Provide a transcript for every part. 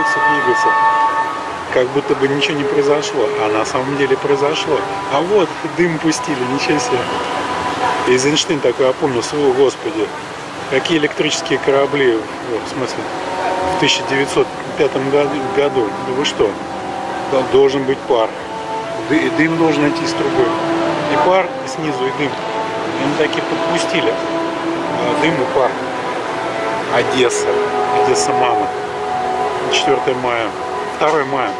двигаются, двигаются, как будто бы ничего не произошло, а на самом деле произошло. А вот дым пустили, ничего себе. Эйзенштейн такой опомнился, о господи, какие электрические корабли, в смысле, в 1905 году, да вы что, должен быть пар, дым должен идти из трубы, и пар, и снизу, и дым. Они такие подпустили, а, дым и пар. Одесса, Одесса мама, 4 мая, 2 мая,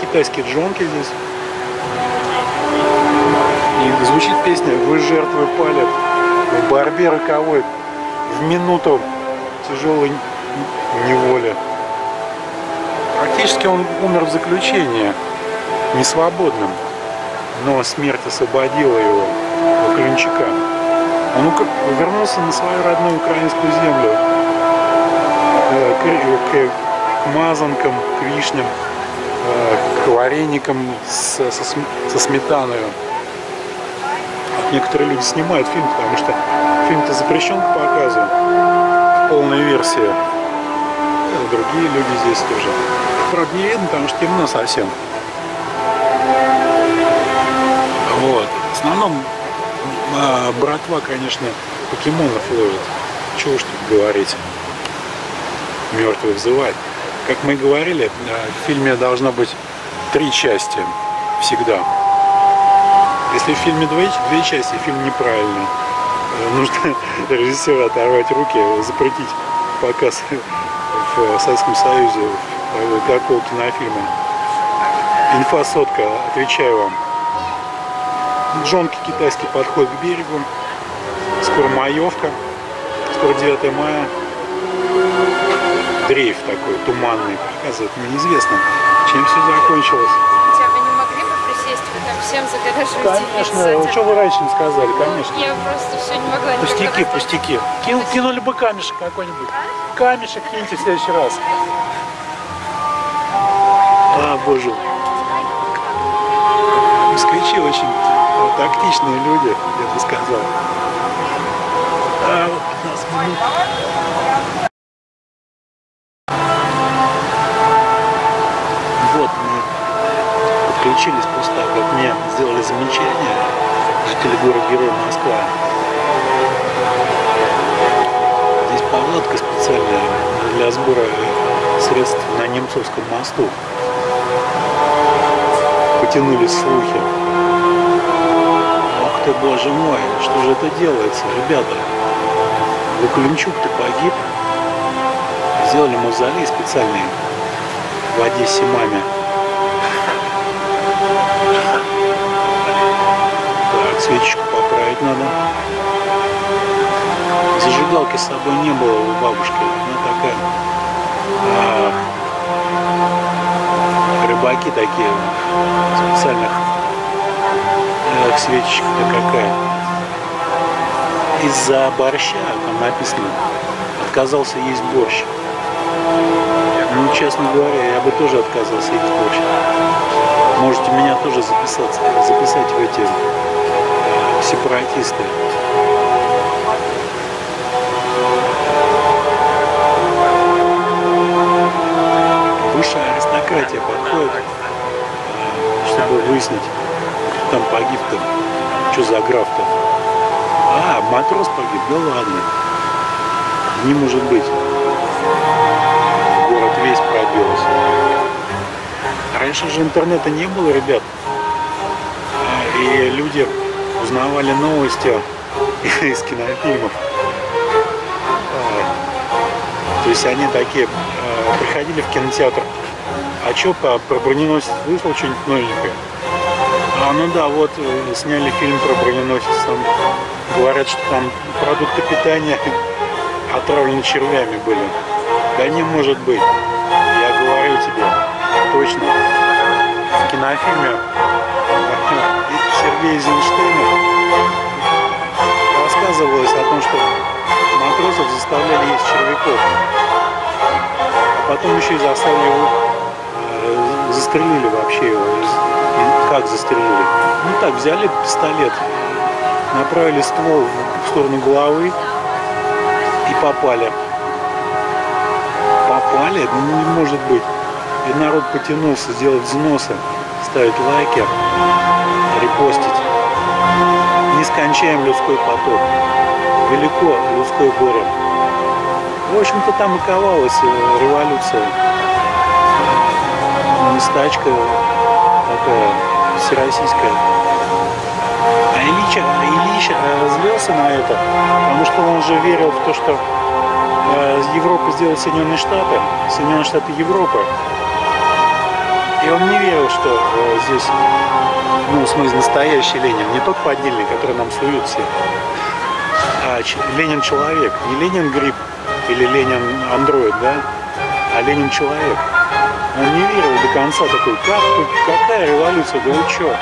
китайские джонки здесь. И звучит песня «Вы жертвы палят в борьбе роковой, в минуту тяжелой неволи». Практически он умер в заключении, несвободным, но смерть освободила его, Клинчака. Он вернулся на свою родную украинскую землю, э, к, к, мазанкам, к вишням, э, к вареникам со, со, со сметаной. Некоторые люди снимают фильм, потому что фильм-то запрещен к показу в полной. И другие люди здесь тоже. Правда, не видно, потому что темно совсем. Вот. В основном а, братва, конечно, покемонов ловит. Чего уж тут говорить. Мертвый взывает. Как мы говорили, в фильме должно быть три части всегда. Если в фильме две, две части, фильм неправильный. Э, нужно режиссера оторвать руки, запретить показ в Советском Союзе такого кинофильма. Инфосотка, отвечаю вам. Джонки китайский подходит к берегу. Скоро маевка. Скоро 9 мая. Дрейф такой, туманный. Показывает, неизвестно, чем все закончилось всем загораживаете Конечно, что вы раньше не сказали, конечно. Я просто все не могла Пустяки, пустяки. Кин, кинули бы камешек какой-нибудь. Камешек киньте в следующий раз. А, боже. Москвичи очень тактичные люди, я бы сказал. А, вот 15 минут. Подключились после того, как мне сделали замечание жители города-героя Москва. Здесь палатка специальная для сбора средств на Немцовском мосту. Потянулись слухи. Ах ты, боже мой, что же это делается, ребята? Вакуленчук-то погиб. Сделали мавзолей специальный в Одессе маме. Свечечку поправить надо. Зажигалки с собой не было у бабушки. Она такая. А, рыбаки такие специальных э, свечечка какая. Из-за борща, там написано, отказался есть борщ. Ну, честно говоря, я бы тоже отказался есть борщ. Можете меня тоже записаться, записать в эти сепаратисты. Высшая аристократия подходит, э, чтобы выяснить, кто там погиб-то, что за граф-то. А, матрос погиб, да ладно. Не может быть. Город весь пробился. Раньше же интернета не было, ребят. А, и люди узнавали новости из кинофильмов. То есть они такие а, приходили в кинотеатр. А что по, про броненосец вышло что-нибудь новенькое? А ну да, вот э, сняли фильм про броненосец. Там говорят, что там продукты питания отравлены червями были. Да не может быть. Я говорю тебе, точно. В кинофильме Сергея Эйзенштейна что матросов заставляли есть червяков. А потом еще и заставили его, э, застрелили вообще его. И как застрелили? Ну так, взяли пистолет, направили ствол в сторону головы и попали. попали, ну, не может быть. И народ потянулся сделать взносы, ставить лайки, репостить. Нескончаем людской поток. Велико людское горе. В общем-то там и ковалась э, революция. Стачка такая всероссийская. А Ильич, Ильич развелся на это, потому что он же верил в то, что э, Европу сделают Соединенные Штаты, Соединенные Штаты Европы. И он не верил, что э, здесь, ну, в смысле, настоящий Ленин, не тот поддельный, который нам суют все, а Ленин человек, не Ленин гриб или Ленин андроид, да, а Ленин человек. Он не верил до конца такой, как, какая революция, да вы чё?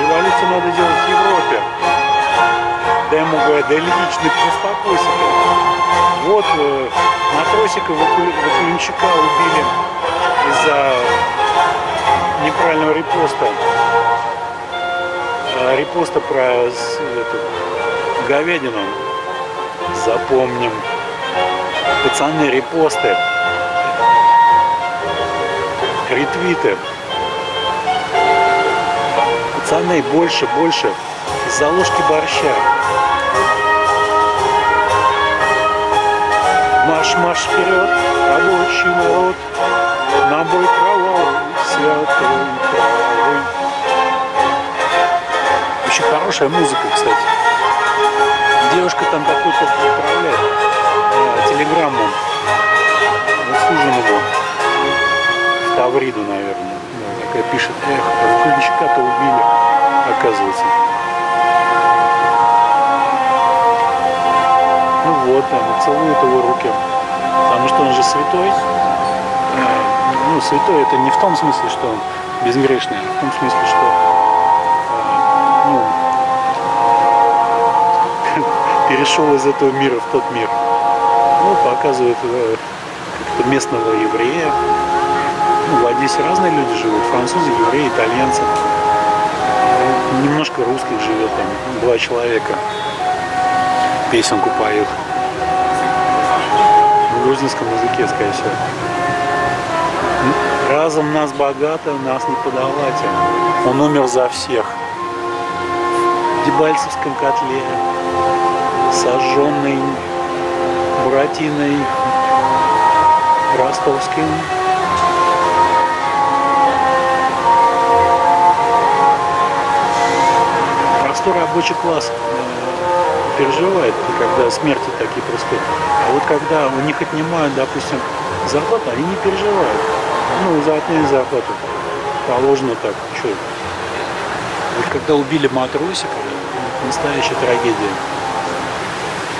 Революцию надо делать в Европе. Да ему говорят, да Ильич, ты успокойся ты. Вот э, матросика Вакуленчака убили из-за неправильного репоста. А, репоста про эту, говядину. Запомним. Пацаны, репосты ретвиты. Пацаны, больше, больше. За ложки борща. Марш-марш вперед, рабочий народ, на бой кровавый, святой травы. Очень хорошая музыка, кстати. Девушка там какую-то отправляет э, телеграмму заслуженному. Тавриду, наверное. Да, такая пишет, эх, Куличка-то убили, оказывается. Ну вот, там, целует его руки. Потому что он же святой. Э, ну, святой это не в том смысле, что он безгрешный, а в том смысле, что перешел из этого мира в тот мир. Ну, показывает э, как-то местного еврея, ну, в Одессе разные люди живут, французы, евреи, итальянцы. Немножко русских живет там, два человека. Песенку поют. В грузинском языке, скорее всего. Разом нас богато, нас не подавать. Он умер за всех. В Дебальцевском котле, сожженный Буратиной Ростовским простой рабочий класс э, переживает, когда смерти такие происходят. А вот когда у них отнимают, допустим, зарплату, они не переживают. Ну, за отмену зарплату положено так, что. Вот когда убили матросика, настоящая трагедия.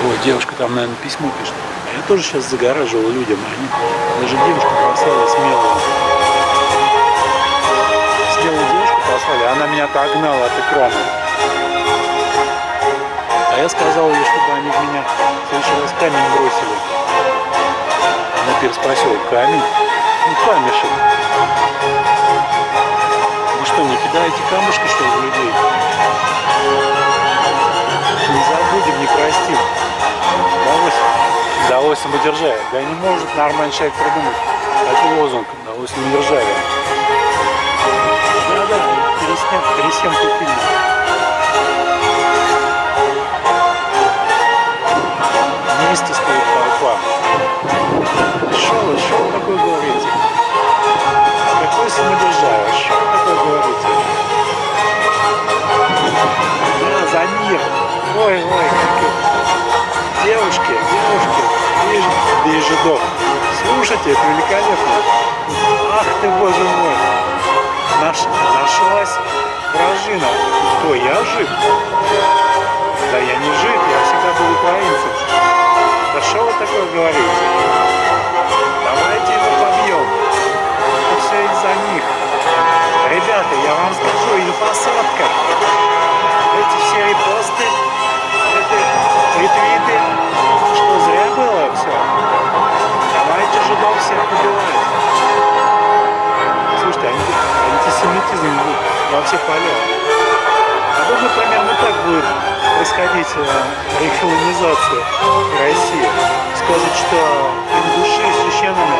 Ой, девушка там, наверное, письмо пишет. А я тоже сейчас загораживал людям. Они, даже девушку послали смелую. Смелую девушку послали, она меня отогнала от экрана. А я сказал ей, чтобы они в меня в следующий раз камень бросили. Она переспросила, камень? Ну, камешек. Вы что, не кидаете камушки, что ли, в людей? Не забудем, не простим. Удалось ему держать. Да не может нормальный человек придумать такой лозунг. Удалось ему держать. Да-да, переснем, пересъемку фильма. вместе стоит толпа. Что вы такое говорите? Какой самодержавие? Что вы такое говорите? Да, за мир. Ой, ой, как Девушки, девушки, да и жидов. Слушайте, это великолепно. Ах ты, боже мой. Наш, нашлась вражина. Кто, я жив? Да я не жив, я всегда был украинцем. Да что вы такое говорите? Давайте его побьем. Это все из-за них. Ребята, я вам скажу, инфосадка. Эти все репосты, ретвиты, что зря было все. Давайте жидов всех убивать. Слушайте, антисемитизм во всех полях. А думаю, примерно так будет происходить э, регионализация России. Скажут, что ингуш чеченами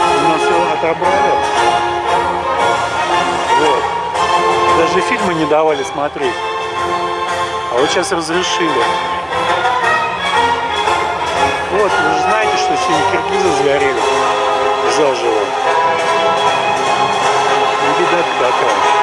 у нас его отобрали. Вот. Даже фильмы не давали смотреть. А вот сейчас разрешили. Вот, вы же знаете, что сегодня киргизы сгорели заживо. Беда такая.